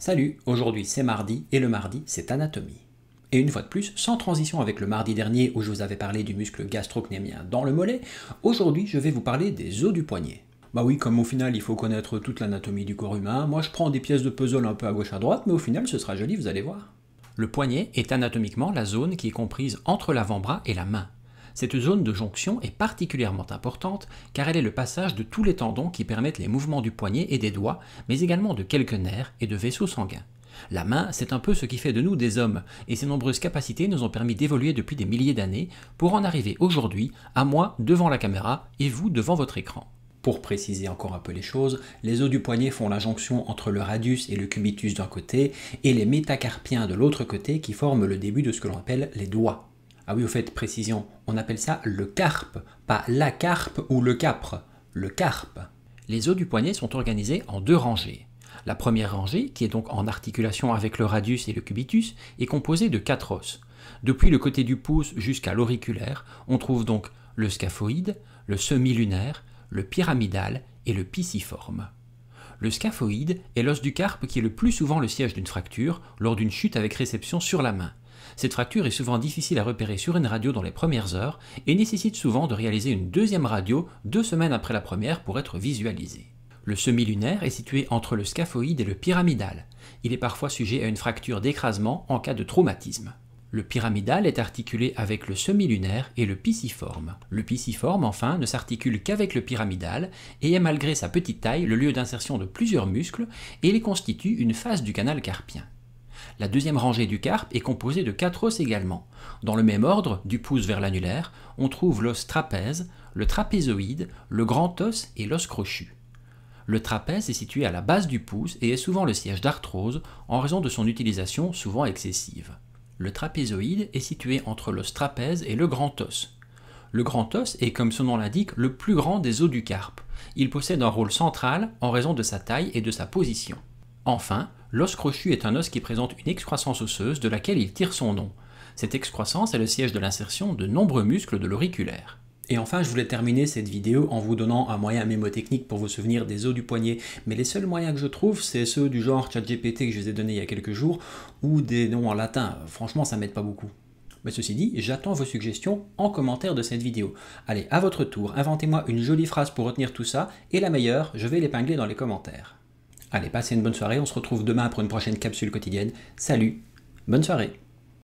Salut, aujourd'hui c'est mardi et le mardi c'est anatomie. Et une fois de plus, sans transition avec le mardi dernier où je vous avais parlé du muscle gastrocnémien dans le mollet, aujourd'hui je vais vous parler des os du poignet. Bah oui, comme au final il faut connaître toute l'anatomie du corps humain, moi je prends des pièces de puzzle un peu à gauche à droite, mais au final ce sera joli, vous allez voir. Le poignet est anatomiquement la zone qui est comprise entre l'avant-bras et la main. Cette zone de jonction est particulièrement importante car elle est le passage de tous les tendons qui permettent les mouvements du poignet et des doigts, mais également de quelques nerfs et de vaisseaux sanguins. La main, c'est un peu ce qui fait de nous des hommes, et ces nombreuses capacités nous ont permis d'évoluer depuis des milliers d'années pour en arriver aujourd'hui à moi devant la caméra et vous devant votre écran. Pour préciser encore un peu les choses, les os du poignet font la jonction entre le radius et le cubitus d'un côté et les métacarpiens de l'autre côté qui forment le début de ce que l'on appelle les doigts. Ah oui, au fait, précision, on appelle ça le carpe, pas la carpe ou le capre, le carpe. Les os du poignet sont organisés en deux rangées. La première rangée, qui est donc en articulation avec le radius et le cubitus, est composée de quatre os. Depuis le côté du pouce jusqu'à l'auriculaire, on trouve donc le scaphoïde, le semi-lunaire, le pyramidal et le pisiforme. Le scaphoïde est l'os du carpe qui est le plus souvent le siège d'une fracture lors d'une chute avec réception sur la main. Cette fracture est souvent difficile à repérer sur une radio dans les premières heures et nécessite souvent de réaliser une deuxième radio deux semaines après la première pour être visualisée. Le semi-lunaire est situé entre le scaphoïde et le pyramidal. Il est parfois sujet à une fracture d'écrasement en cas de traumatisme. Le pyramidal est articulé avec le semi-lunaire et le pisiforme. Le pisiforme, enfin, ne s'articule qu'avec le pyramidal et est malgré sa petite taille le lieu d'insertion de plusieurs muscles et les constitue une face du canal carpien. La deuxième rangée du carpe est composée de quatre os également. Dans le même ordre, du pouce vers l'annulaire, on trouve l'os trapèze, le trapézoïde, le grand os et l'os crochu. Le trapèze est situé à la base du pouce et est souvent le siège d'arthrose en raison de son utilisation souvent excessive. Le trapézoïde est situé entre l'os trapèze et le grand os. Le grand os est, comme son nom l'indique, le plus grand des os du carpe. Il possède un rôle central en raison de sa taille et de sa position. Enfin, l'os crochu est un os qui présente une excroissance osseuse de laquelle il tire son nom. Cette excroissance est le siège de l'insertion de nombreux muscles de l'auriculaire. Et enfin, je voulais terminer cette vidéo en vous donnant un moyen mémotechnique pour vous souvenir des os du poignet. Mais les seuls moyens que je trouve, c'est ceux du genre ChatGPT que je vous ai donné il y a quelques jours, ou des noms en latin. Franchement, ça m'aide pas beaucoup. Mais ceci dit, j'attends vos suggestions en commentaire de cette vidéo. Allez, à votre tour, inventez-moi une jolie phrase pour retenir tout ça, et la meilleure, je vais l'épingler dans les commentaires. Allez, passez une bonne soirée, on se retrouve demain pour une prochaine capsule quotidienne. Salut, bonne soirée